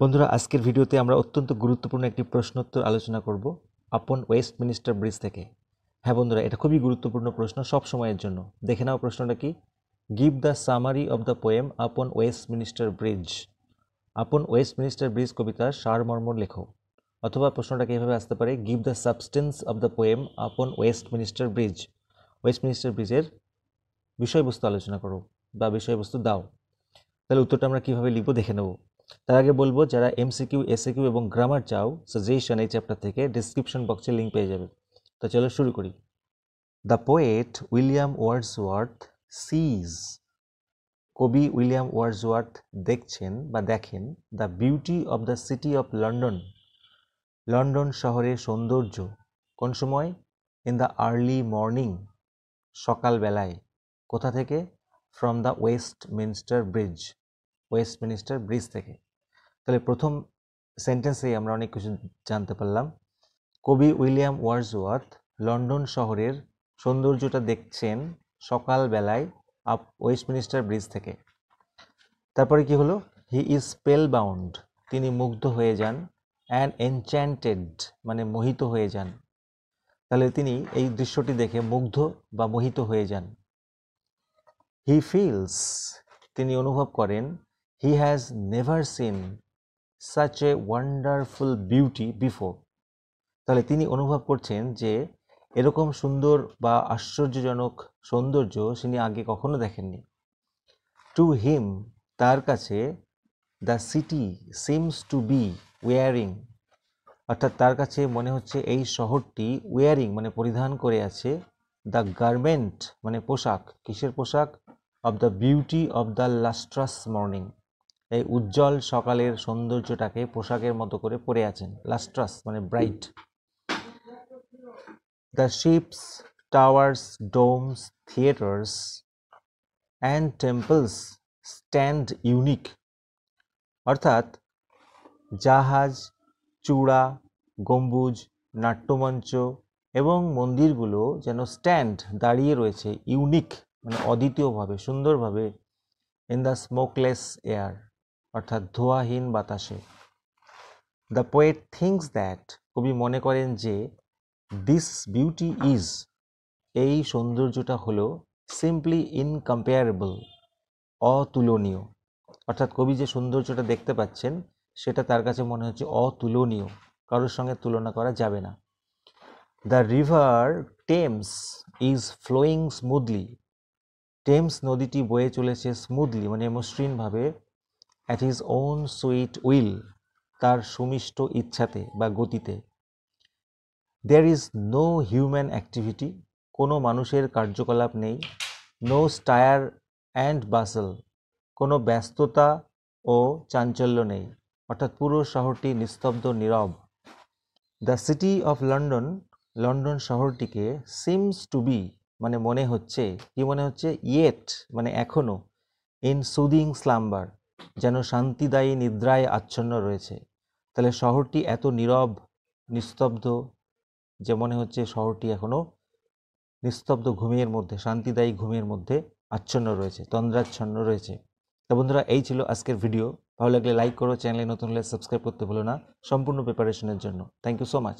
বন্ধুরা, আজকের ভিডিওতে আমরা অত্যন্ত গুরুত্বপূর্ণ একটি প্রশ্নোত্তর আলোচনা করব আপন ওয়েস্ট মিনিস্টার ব্রিজ থেকে। হ্যাঁ বন্ধুরা, এটা খুবই গুরুত্বপূর্ণ প্রশ্ন সব সময়ের জন্য। দেখে নাও প্রশ্নটা কি? Give the summary of the poem upon Westminster bridge upon Westminster bridge কবিতার সারমর্ম লেখো অথবা প্রশ্নটাকে এভাবে আসতে পারে give the substance of the poem upon Westminster bridge Westminster ব্রিজের বিষয়বস্তু আলোচনা করো বা বিষয়বস্তু দাও। তাহলে উত্তরটা আমরা কীভাবে লিখব দেখে নেব। তার আগে বলব, যারা এমসিকিউ এসএকিউ এবং গ্রামার চাও সাজেশন এই চ্যাপ্টার থেকে ডিসক্রিপশন বক্সে লিঙ্ক পেয়ে যাবে। তো চলো শুরু করি। The poet William Wordsworth sees কবি উইলিয়াম ওয়ার্ডসওয়ার্থ দেখছেন বা দেখেন the beauty of the city of London London শহরের সৌন্দর্য। কোন সময়? ইন দ্য আর্লি মর্নিং সকালবেলায়। কোথা থেকে? From the Westminster bridge Westminster bridge থেকে। তাহলে প্রথম সেন্টেন্সেই আমরা অনেক কিছু জানতে পারলাম। কবি উইলিয়াম ওয়ার্ডসওয়ার্থ লন্ডন শহরের সৌন্দর্যটা দেখছেন সকালবেলায় আপ ওয়েস্টমিনিস্টার ব্রিজ থেকে। তারপরে কি হলো? হি ইজ স্পেল বাউন্ড তিনি মুগ্ধ হয়ে যান, অ্যান্ড এনচ্যান্টেড মানে মোহিত হয়ে যান। তাহলে তিনি এই দৃশ্যটি দেখে মুগ্ধ বা মোহিত হয়ে যান। হি ফিলস, তিনি অনুভব করেন, he has never seen such a wonderful beauty before তাহলে তিনি অনুভব করছেন যে এরকম সুন্দর বা আশ্চর্যজনক সৌন্দর্য তিনি আগে কখনো দেখেননি। টু হিম তার কাছে the city seems to be wearing অর্থাৎ তার কাছে মনে হচ্ছে এই শহরটি ওয়ারিং মানে পরিধান করে আছে দ্য গার্মেন্ট মানে পোশাক, কিসের পোশাক? Of the beauty of the lustrous morning এই উজ্জ্বল সকালের সৌন্দর্যটাকে পোশাকের মতো করে পরে আছেন। লাস্ট্রাস মানে bright the ships towers domes theatres and temples stand unique অর্থাৎ জাহাজ, চূড়া, গম্বুজ, নাট্যমঞ্চ এবং মন্দিরগুলো যেন স্ট্যান্ড দাঁড়িয়ে রয়েছে ইউনিক মানে অদ্বিতীয়ভাবে, সুন্দরভাবে ইন দ্য স্মোকলেস এয়ার অর্থাৎ ধোয়াহীন বাতাসে। দ্য পোয়েট থিঙ্কস দ্যাট কবি মনে করেন যে দিস বিউটি ইজ এই সৌন্দর্যটা হলো সিম্পলি ইনকম্পেয়ারেবল অতুলনীয়। অর্থাৎ কবি যে সৌন্দর্যটা দেখতে পাচ্ছেন, সেটা তার কাছে মনে হচ্ছে অতুলনীয়, কারোর সঙ্গে তুলনা করা যাবে না। The river Thames is flowing smoothly Thames নদীটি বয়ে চলেছে স্মুথলি মানে মসৃণভাবে at his own sweet will তার সুমিষ্ট ইচ্ছাতে বা গতিতে। There is no human activity কোনো মানুষের কার্যকলাপ নেই নো স্টায়ার অ্যান্ড বাসল কোনো ব্যস্ততা ও চাঞ্চল্য নেই, অর্থাৎ পুরো শহরটি নিস্তব্ধ, নীরব। The city of London London শহরটিকে seems to be মানে মনে হচ্ছে, কি মনে হচ্ছে? ইয়েট মানে এখনও ইন সুদিং স্লাম্বার যেন শান্তিদায়ী নিদ্রায় আচ্ছন্ন রয়েছে। তাহলে শহরটি এত নীরব, নিস্তব্ধ যে মনে হচ্ছে শহরটি এখনও নিস্তব্ধ ঘুমের মধ্যে, শান্তিদায়ী ঘুমের মধ্যে আচ্ছন্ন রয়েছে, তন্দ্রাচ্ছন্ন রয়েছে। তো বন্ধুরা, এই ছিল আজকের ভিডিও। ভালো লাগলে লাইক করো, চ্যানেলে নতুন হলে সাবস্ক্রাইব করতে ভুলো না। সম্পূর্ণ প্রিপারেশনের জন্য। Thank you so much